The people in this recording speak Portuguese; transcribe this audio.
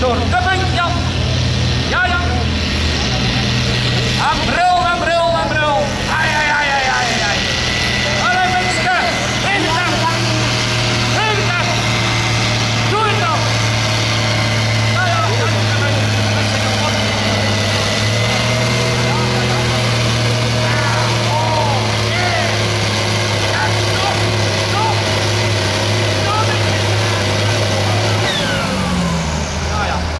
Torta